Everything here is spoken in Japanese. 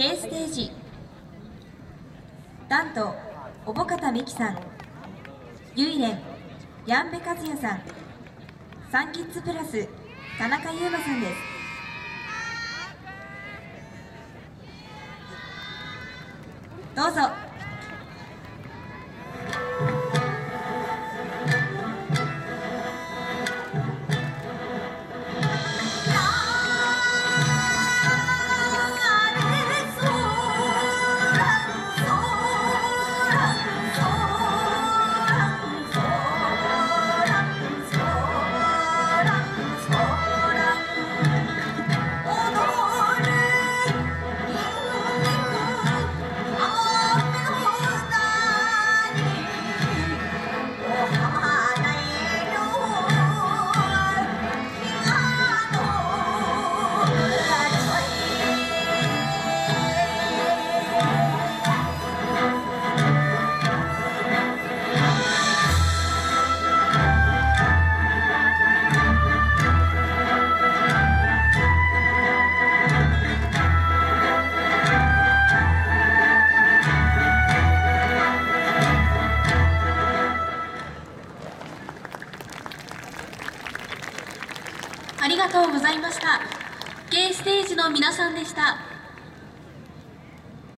K ステージ。ダント小保方美希さんユイレンヤンベ和也さんサンキッズプラス田中優馬さんです。どうぞ。ありがとうございました。K ステージの皆さんでした。